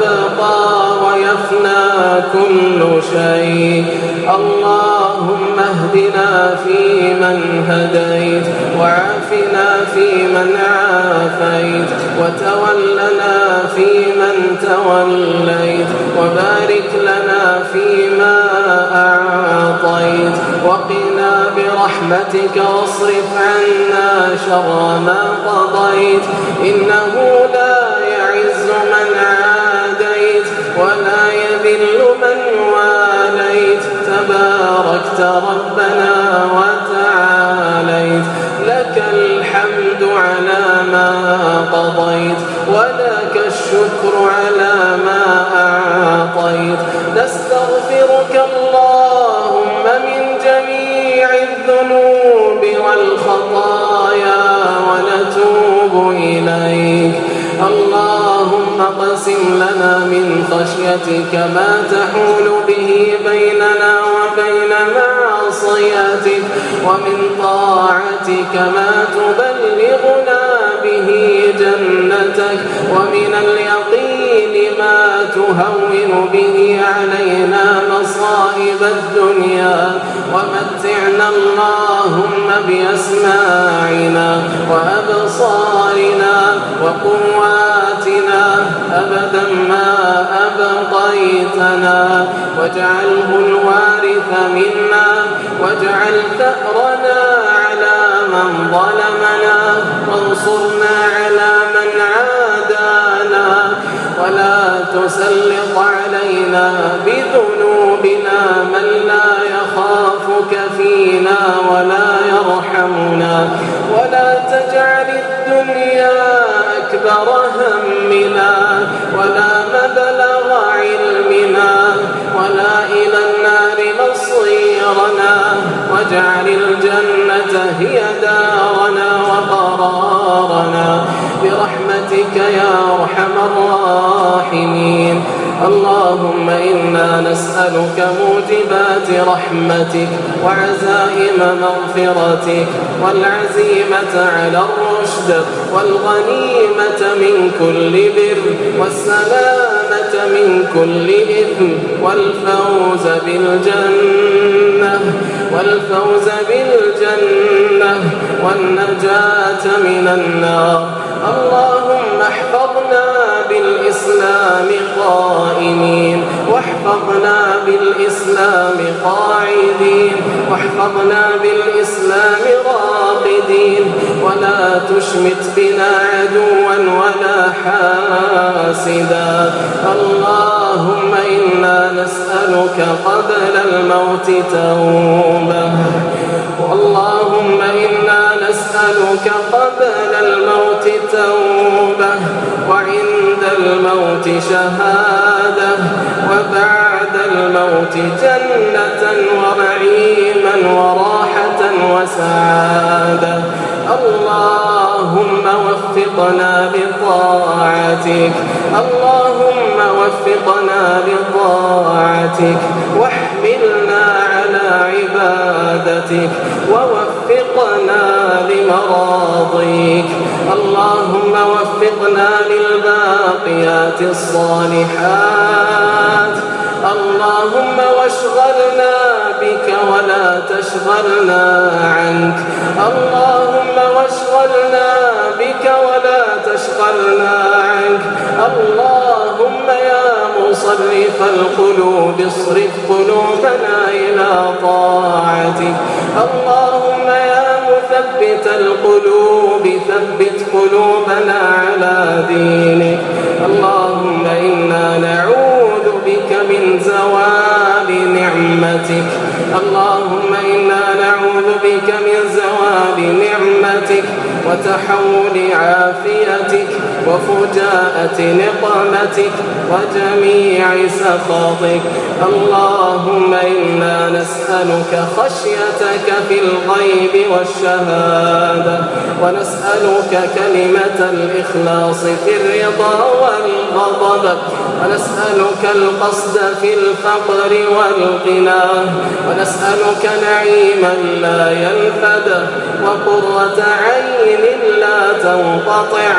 يبقى ويفنى كل شيء. اللهم اهدنا فيمن هديت وعافنا فيمن عافيت وتولنا فيمن توليت وبارك لنا فيما أعطيت. وقنا برحمتك واصرف عنا شر ما قضيت. إنه لا يعز من عاديت ولا يذل من واليت تباركت ربنا وتعاليت. لك الحمد على ما قضيت ولك الشكر على ما أعطيت. نستغفرك اللهم من جميع خشيتك ما تحول به بيننا وبين معصيتك ومن طاعتك ما تبلغنا به جنتك ومن اليقين ما تهون به علينا مصائب الدنيا. ومتعنا اللهم بأسماعنا وأبصارنا وقواتنا واجعله الوارث منا واجعل ثأرنا على من ظلمنا وانصرنا على من عادانا ولا تسلط علينا بذنوبنا من لا يخافك فينا ولا يرحمنا ولا تجعل الدنيا أكبر همنا. واجعل الجنة هي دارنا وقرارنا. برحمتك يا أرحم الراحمين. اللهم إنا نسألك موجبات رحمتك وعزائم مغفرتك والعزيمة على الرشد والغنيمة من كل بر والسلامة من كل إثم والفوز بالجنة والفوز بالجنة والنجاة من النار. اللهم احفظنا بالإسلام قائمين واحفظنا بالإسلام قاعدين واحفظنا بالإسلام راقدين. تشمت بنا عدوا ولا حاسدا. اللهم إنا نسألك قبل الموت توبة. اللهم إنا نسألك قبل الموت توبة. وعند الموت شهادة. وبعد الموت جنة ونعيما وراحة وسعادة. اللهم وفقنا لطاعتك. اللهم وفقنا لطاعتك. واحملنا على عبادتك. ووفقنا لمراضيك. اللهم وفقنا للباقيات الصالحات. اللهم واشغلنا بك ولا تشغلنا عنك. اللهم واشغلنا بك ولا تشغلنا عنك. اللهم يا مصرف القلوب اصرف قلوبنا إلى طاعتك. اللهم يا مثبت القلوب ثبت قلوبنا على دينك. اللهم إنا نعوذ بك من زوال نعمتك. اللهم إنا نعوذ بك من زوال نعمتك وتحول عافيتك. وفجاءة نقمتك وجميع سخطك. اللهم إنا نسألك خشيتك في الغيب والشهادة ونسألك كلمة الإخلاص في الرضا والغضب ونسألك القصد في الفقر والغنى ونسألك نعيما لا ينفد وقرة عين لا تنقطع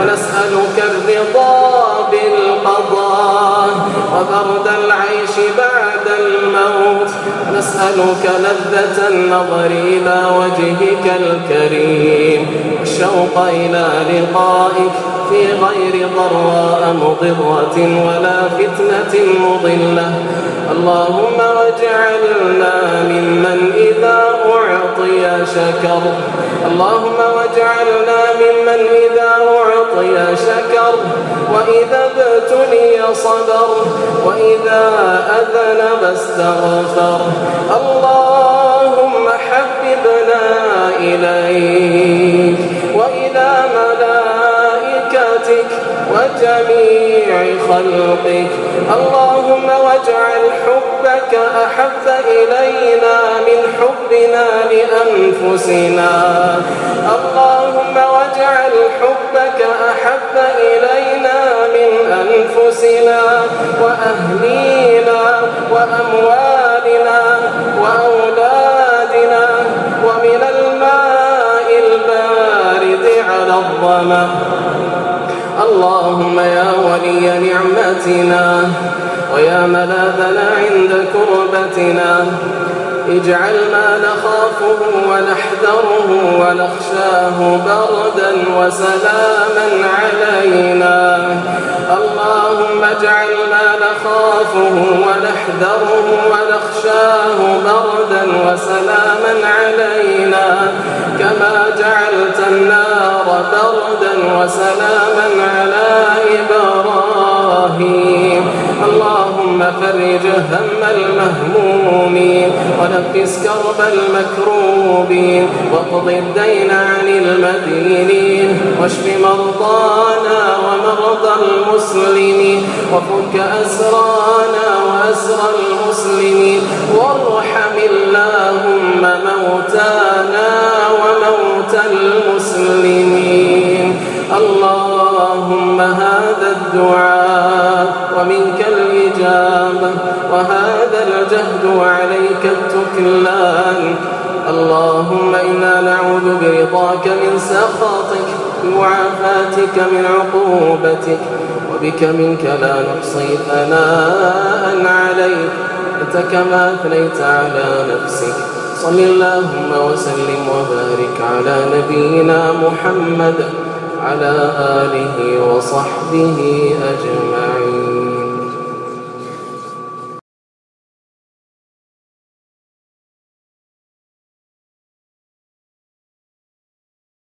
ونسألك الرضا بالقضاء وبرد العيش بعد الموت نسألك لذة النظر إلى وجهك الكريم والشوق إلى لقائك في غير ضراء مضرة ولا فتنة مضلة. اللهم واجعلنا ممن إذا أعطي شكر. اللهم واجعلنا ممن إذا أعطي شكر. وإذا ابتلي صبر. وإذا أذنب استغفر اللهم حببنا إليك. وجميع خلقك. اللهم واجعل حبك أحب إلينا من حبنا لأنفسنا. اللهم واجعل حبك يا ولي نعمتنا ويا ملاذنا عند كربتنا. اجعل ما نخافه ونحذره ونخشاه بردا وسلاما علينا. اللهم اجعل ما نخافه ونحذره ونخشاه بردا وسلاما علينا. كما جعلت النار بردا وسلاما على إبراهيم اللهم فرج هم المهمومين ونفس كرب المكروبين واقض الدين عن المدينين واشف مرضانا ومرضى المسلمين وفك أسرانا وأسرى المسلمين اللهم إنا نعوذ برضاك من سخطك وعافاتك من عقوبتك وبك منك لا نحصي ثناء عليك أنت كما أثنيت على نفسك. صل اللهم وسلم وبارك على نبينا محمد على آله وصحبه أجمعين.